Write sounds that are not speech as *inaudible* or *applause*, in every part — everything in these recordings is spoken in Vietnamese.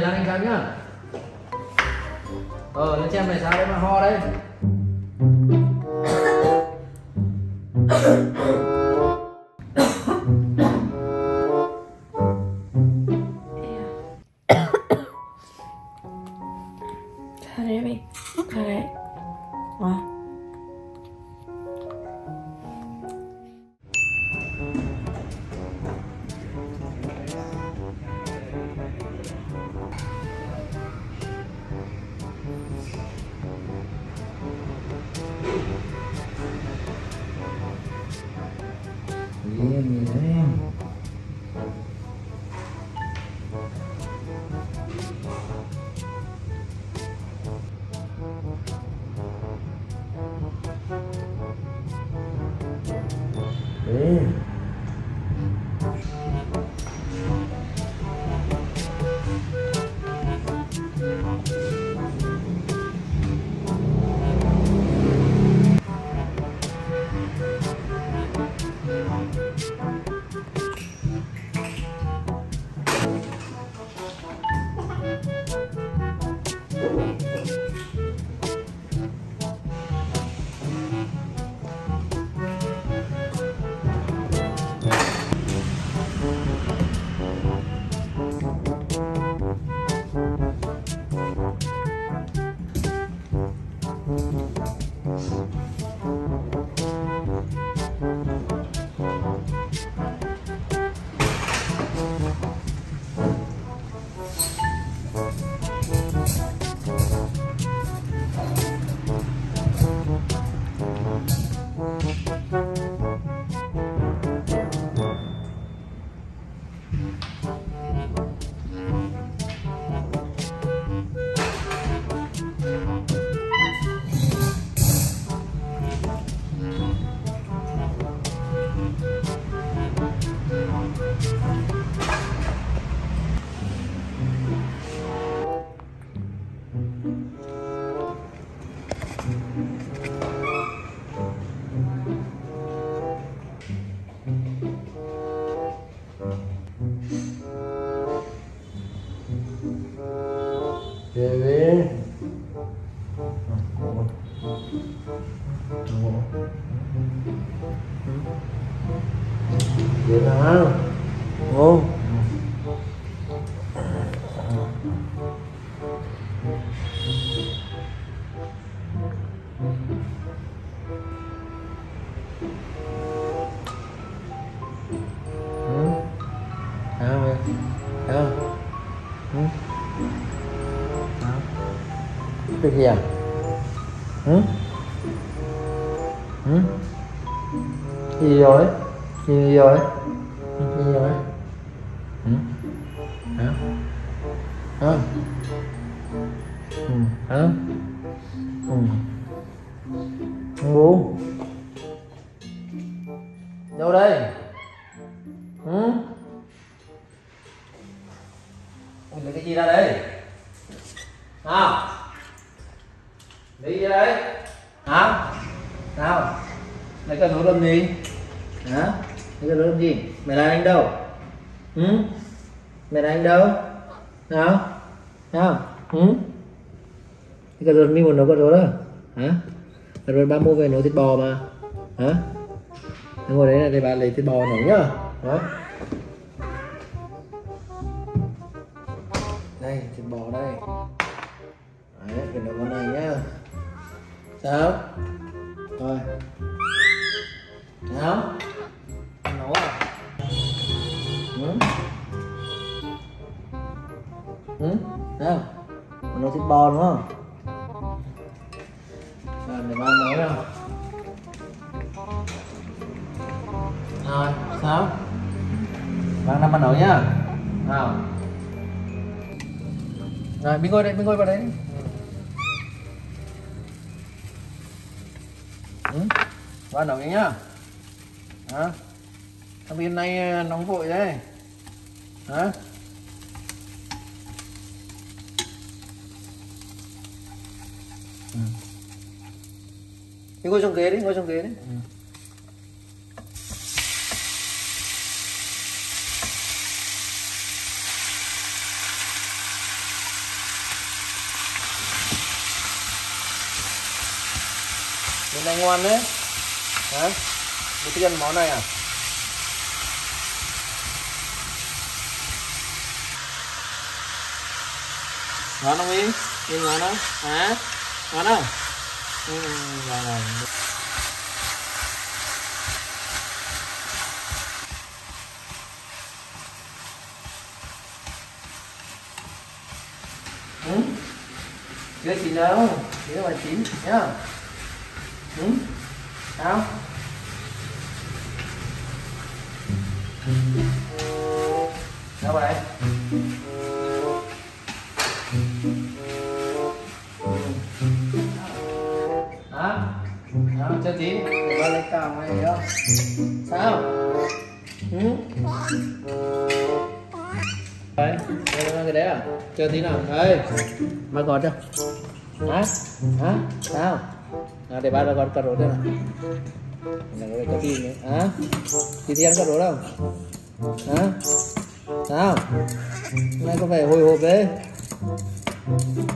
này lan anh cao nhá. Ờ lên xem mày sao đấy mà ho đấy. Hallelujah. Gì à? Ừ? Ừ? Gì rồi? Gì rồi? Gì rồi? Ừ? Hả? Hả? Ừ. Hả? Ừ. Không bố Đâu đây? Ừ? Lấy cái gì ra đây? Nào Lấy gì đấy? Hả? Sao? Lấy cái nốt làm gì? Hả? Lấy cái nốt làm gì? Mày là anh đâu? Ừ? Mày là anh đâu? Nào? Nào? Ừ? Cái cà rốt mi muốn nấu cà rồi đó Hả? Cà rốt ba mua về nấu thịt bò mà Hả? ngồi đấy là để bà lấy thịt bò nấu nhá đó sao rồi. Được. Không? Nổ rồi. Ừ. Ừ sao Con nấu thịt bò đúng không? Rồi để ba nấu nha rồi, sao? Bạn năm bắt đầu nhá. Nào. Rồi mình ngồi đây mình ngồi vào đấy. Ừ. bắt đầu nhá hả thằng bên này ờ, nóng vội đấy hả ừ. Ngồi trong ghế đi, ngồi trong ghế đi. Ừ. này ngon đấy Hả? Một cái món này à? Ngon không Yên? Yên ngon không? Hả? Ngon không? Ừ, ngon rồi Ừ? Chưa chín đâu Chưa mà chín nhá đó Sao vậy? đó Sao? Chưa chín ba lấy cào này đó? Sao? Ừ? Đấy, đây cái đấy à? chơi tí nào? Đây, mà gọt cho Hả? Hả? Sao? À, để ba ra gọt cà rốt đây này Này rồi cái gì nữa? Hả? thì thì ăn cà rốt không? Hả? Sao? Hôm nay có vẻ hồi hộp đấy?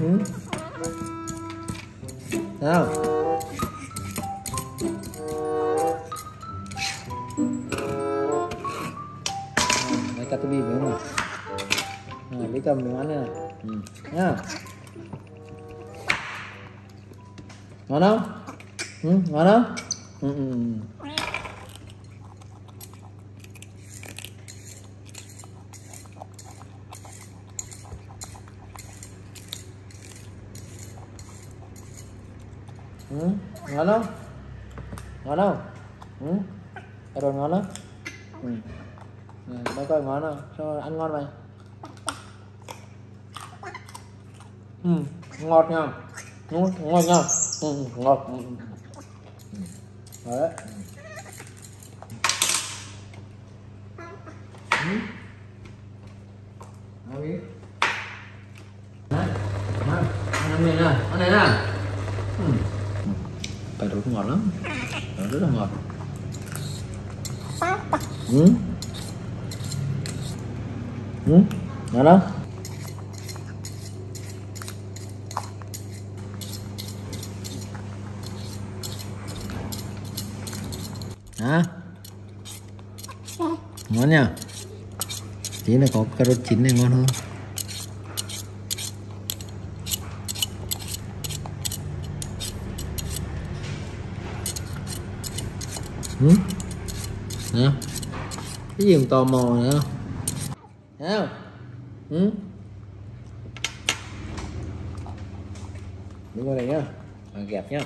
Ừ? Sao? Đấy, cắt cái bì miếng này à, lấy cầm mình ăn đây này ừ. nhá ngon không ừ, ngon không ừ, ừ. Ừ, ngon không ngon không ừ. rồi ngon lắm. ừ. ừ Này, đây coi ngon không sao ăn ngon mày ừ, ngọt nha ngọt, ngọt nha ừ, ngọt ừ. ừ đấy ừ. Đi? Này, này, ăn này nè, ăn này nè. Ừ. Cà rốt ngọt lắm, rốt rất là ngọt. Ừ. Ừ, ngọt lắm. hả ngon nha tí là có cà rốt chín này ngon hơn ừ? Nè. cái gì mà tò mò nữa thấy không ừ? đứng qua đây nhá à, gẹp nhá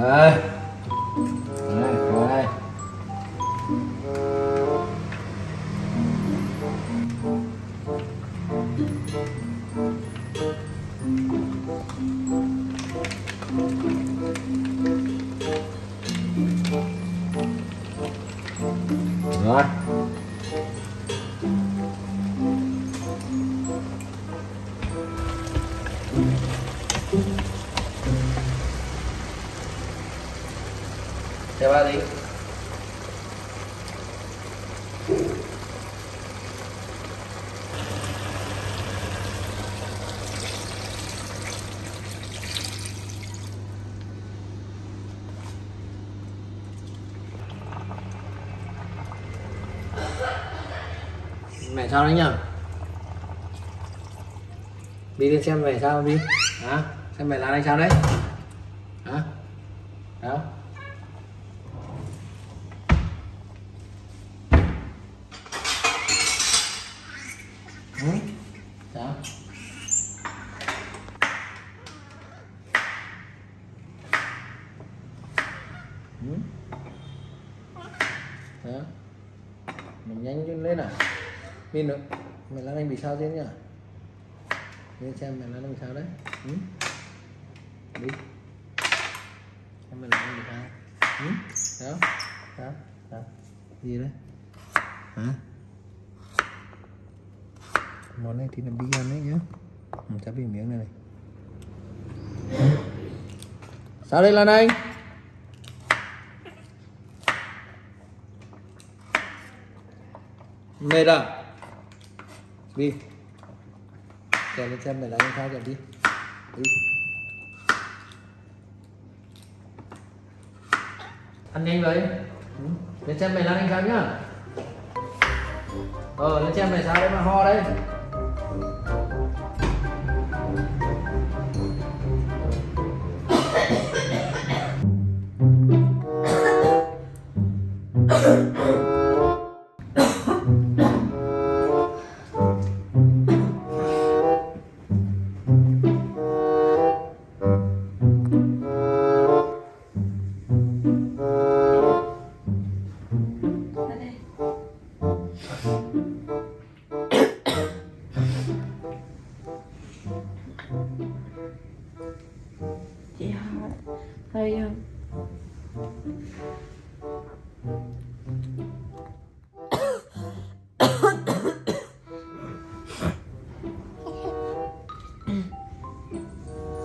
Đây. Sao đấy nhở? đi lên xem mẹ sao đi. Hả? Xem mẹ làm anh sao đấy hả đó ừ? sao ừ? đó mình nhanh lên lên à pin nữa mày làm anh bị sao thế nhỉ lên xem mày làm anh bị sao đấy ừ? đi xem mày làm bị sao ừ? đó đó đó gì đấy? Hả? Món này thì là bí ăn đấy nhá. Ừ, chắp bị miếng này này. Sao đây lan anh? Mệt à? Đi. Chạy lên xem mày lại sao chạy đi. Đi ăn nhanh vậy ừ. lên xem mày làm anh sao nhá. Ờ lên xem mày sao đấy mà ho đấy.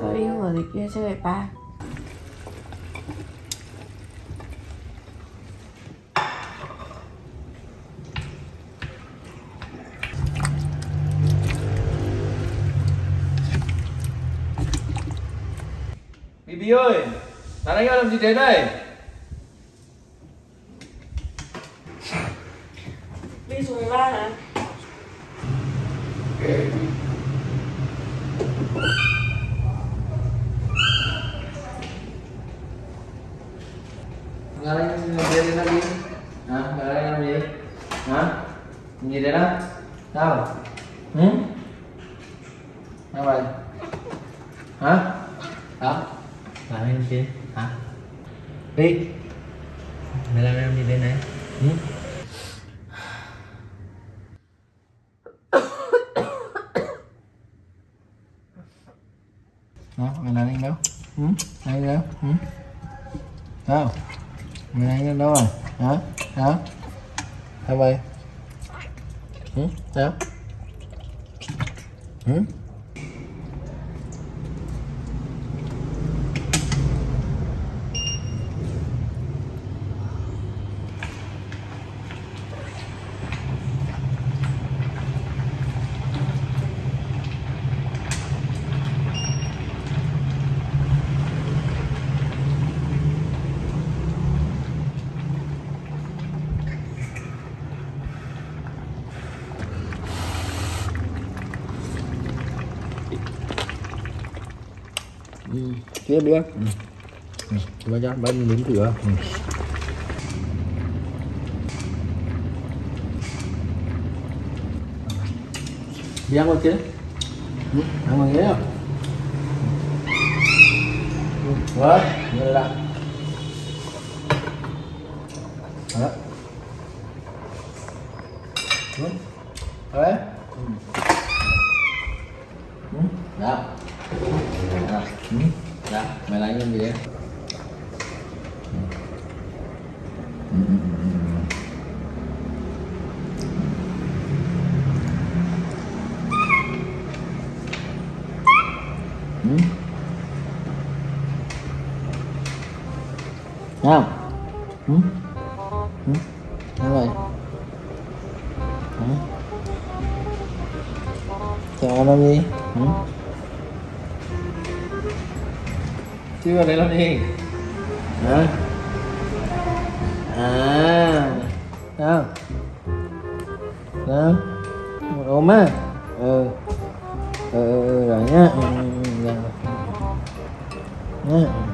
Sao yêu rồi thì kia sẽ về ba. Bibi ơi Lan Anh ơi làm gì thế đây đi xuống ba hả Lan Anh làm gì thế làm gì Hả Lan Anh làm gì Hả Làm gì thế đó Sao Ừ Sao vậy Hả? Đó làm gì Hả? Đi. Mày làm em gì đây này. Ừ. *coughs* Đó mày làm anh đâu? Ừ? anh đâu? Ừ? đâu? Mày làm anh đâu rồi? Hả? Hả? Sao vậy? Ừ? ừ? Ừ. Tiếp nữa anh. Ừ. Ừ. Ba cho miếng. Ừ. Đi ăn qua kia. Ừ. Ăn qua ghế không? Ừ. Người lại. Đó. Ừ. Đấy. Ừ. Ừ. Đó. Đó. Mày lấy cái gì đấy? Chưa để làm gì? À. Đâu? Đâu? ôm á ừ. Ừ, ừ, ừ rồi nhá ừ, ừ rồi. nhá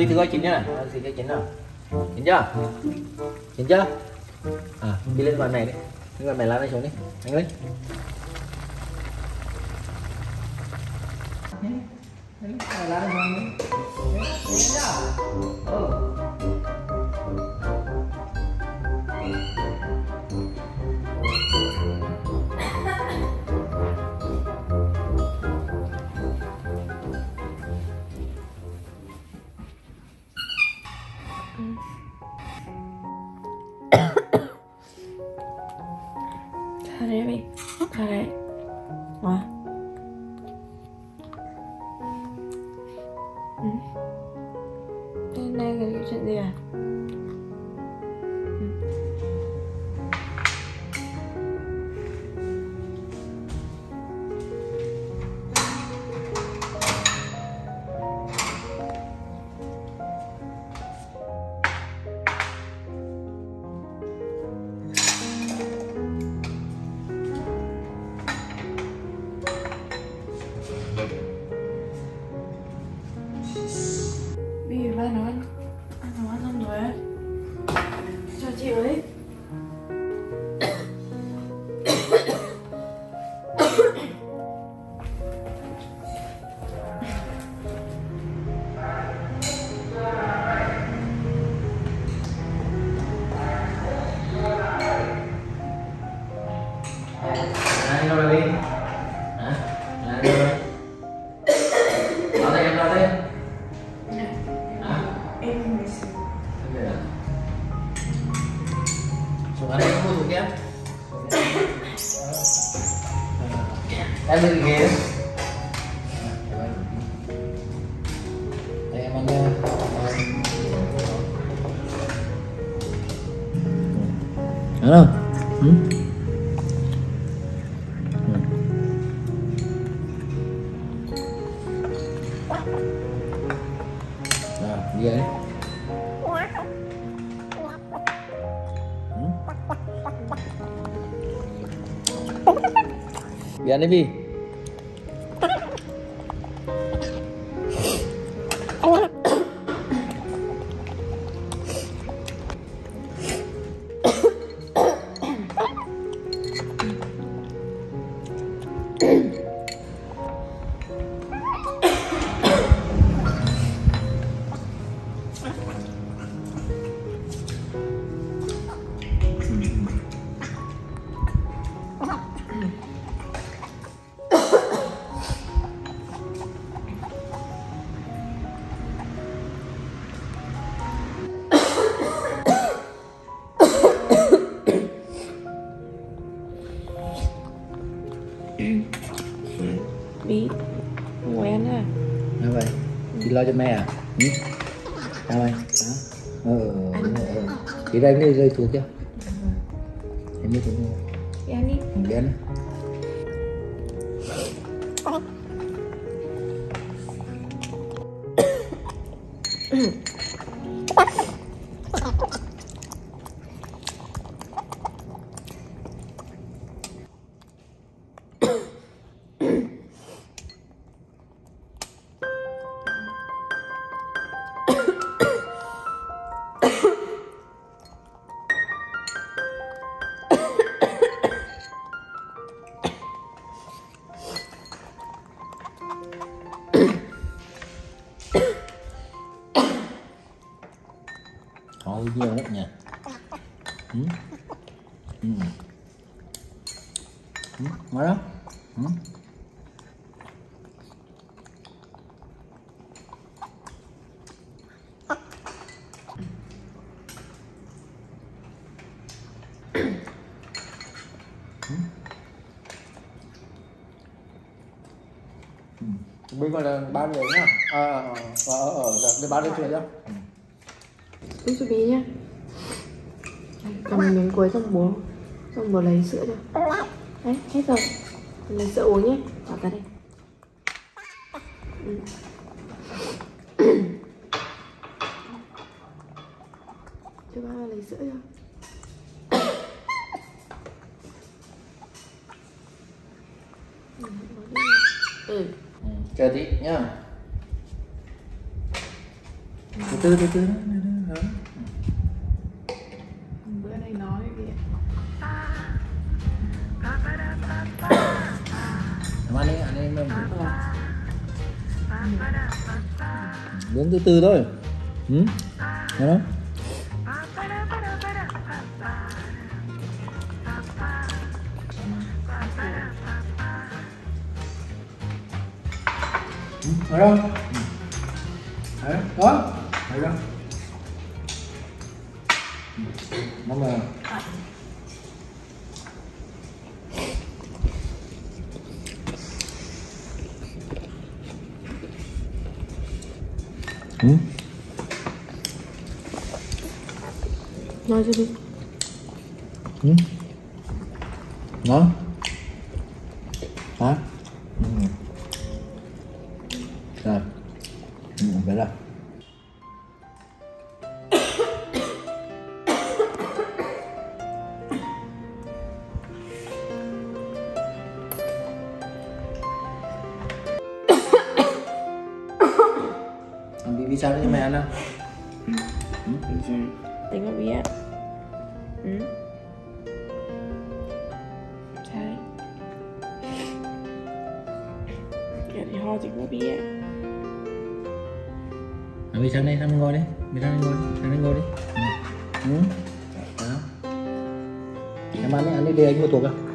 biết thử coi chỉnh nhá này à, thì cái chỉnh nào chỉnh chưa chỉnh chưa à đi lên bàn này đi lên bàn này lá này xuống đi anh lên Đấy, lá này xuống đi. Chỉnh chưa? Ừ. Bây Đây em ăn nha Ăn không? Ừ? Ừ. Rồi, đi đây cho mẹ à? Ừ? Sao vậy? Đó. Ờ, ờ, ờ. Chị đây đi rơi thuốc chưa? Em biết thuốc không? Đi ăn đi biết ừ. Bây giờ là ba người nhá. À, ở ở ở để ba đứa chơi nhá. Uống cho bí nhá Cầm miếng cuối xong bố Xong bố lấy sữa cho Đấy, hết rồi Lấy sữa uống nhé Bỏ ra đây. Cho ba lấy sữa cho Ừ, Ừ, chờ tí nhá. Từ từ từ từ. Đó. Uống từ từ thôi. Ừ. Nghe đó Ừ, ở Nói cho đi Ừ. Ngon. Kẻ thì ho chính vào bia À, đi sang đây, sang ngồi đi Đi sang đây ngồi đi, sang đây ngồi đi Ừ. Ừ. Đó. Em ăn đi, ăn đi, đi anh mua thuộc à